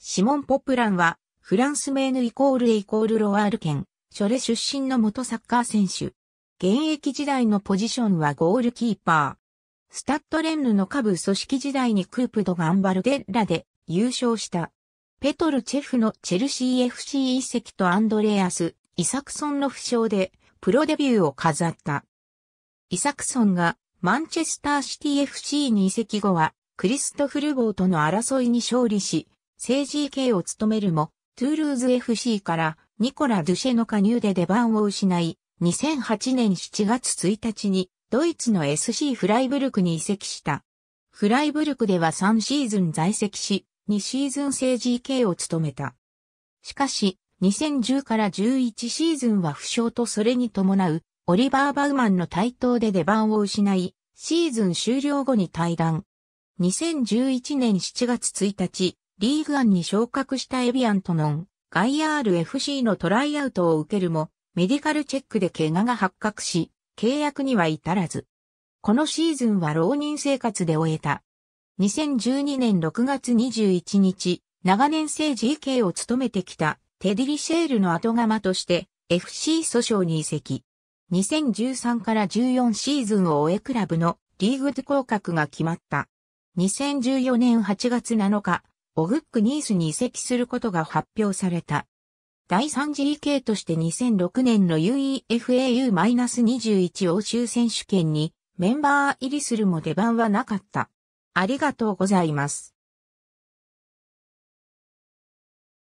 シモン・ポプランは、フランスメーヌイコールエイコールロワール県、ショレ出身の元サッカー選手。現役時代のポジションはゴールキーパー。スタッドレンヌの下部組織時代にクープド・ガンバルデッラで優勝した。ペトル・チェフのチェルシー FC 移籍とアンドレアス、イサクソンの負傷でプロデビューを飾った。イサクソンがマンチェスターシティ FC に移籍後はクリストフルボーとの争いに勝利し、政治系を務めるも、トゥールーズ FC からニコラ・ドゥシェの加入で出番を失い、2008年7月1日にドイツの SC フライブルクに移籍した。フライブルクでは3シーズン在籍し、2シーズン政治系を務めた。しかし、2010から11シーズンは負傷とそれに伴うオリバー・バウマンの台頭で出番を失い、シーズン終了後に退団。2011年7月1日、リーグアンに昇格したエビアントノン、ガイアール FC のトライアウトを受けるも、メディカルチェックで怪我が発覚し、契約には至らず。このシーズンは浪人生活で終えた。2012年6月21日、長年政治 k を務めてきたテディリシェールの後釜として FC 訴訟に移籍。2013から14シーズンを終えクラブのリーグ降格が決まった。2014年8月7日、オグックニースに移籍することが発表された。第3 GK として2006年の UEFAU-21 欧州選手権にメンバー入りするも出番はなかった。ありがとうございます。